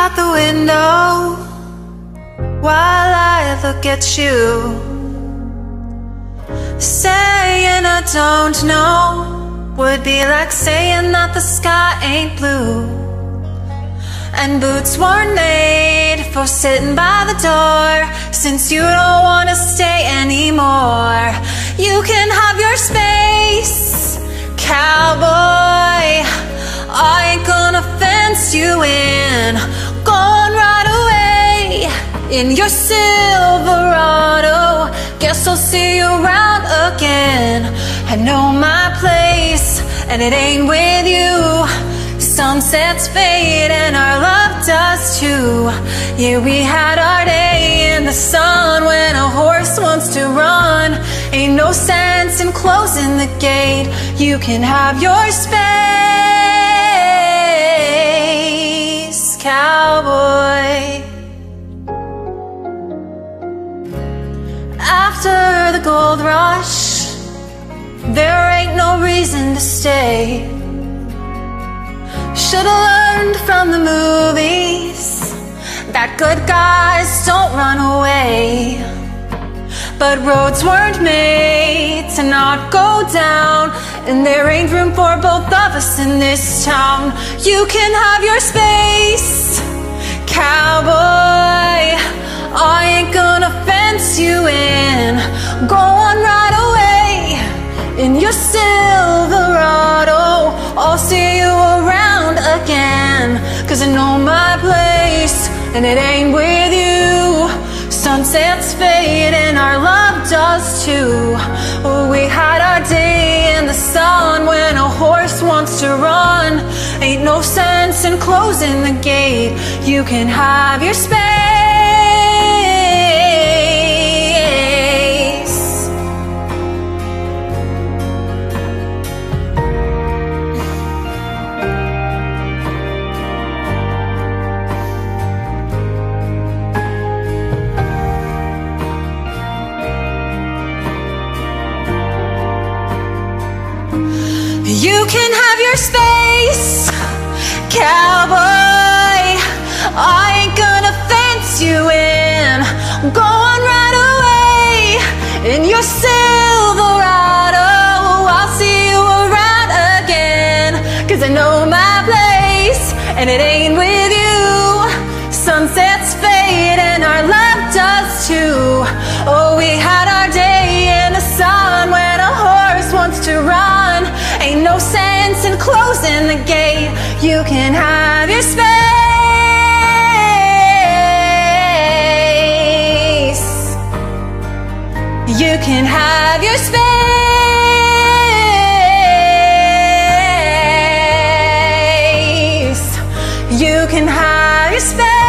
out the window while I look at you. Saying I don't know would be like saying that the sky ain't blue. And boots weren't made for sitting by the door since you don't want to stay anymore. You can have your space, cowboy. I ain't gonna fence you in. In your Silverado. Guess I'll see you around again. I know my place, and it ain't with you. Sunsets fade and our love does too. Yeah, we had our day in the sun when a horse wants to run. Ain't no sense in closing the gate. You can have your space, After the gold rush, there ain't no reason to stay. Should've learned from the movies that good guys don't run away. But roads weren't made to not go down, and there ain't room for both of us in this town. You can have your space, cowboy. Silverado. I'll see you around again. Cause I know my place, and it ain't with you. Sunsets fade, and our love does too. We had our day in the sun when a horse wants to run. Ain't no sense in closing the gate. You can have your space. You can have your space, cowboy. I ain't gonna fence you in. Go on right away in your Silverado. I'll see you around again. Cause I know my place, and it ain't with you. Sunsets fade, and our love does too. Oh, we had sense in closing the gate. You can have your space. You can have your space. You can have your space.